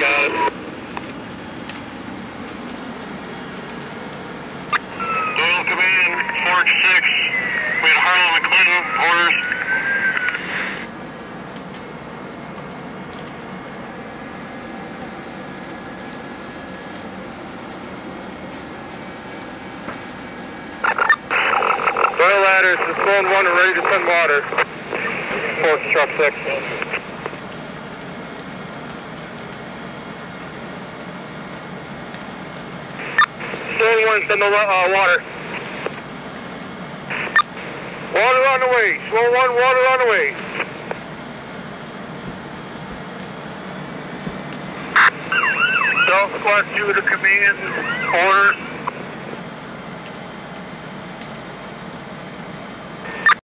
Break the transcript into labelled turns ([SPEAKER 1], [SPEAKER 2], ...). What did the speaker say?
[SPEAKER 1] got. Doyle Command, Fork 6. We had Harlem and Clinton, orders. Doyle ladders, phone one are ready to send water. Fork truck 6. Zone one, send the uh, water. Water on the way. Zone one, water on the way. Delta Squad 2 to command. Orders.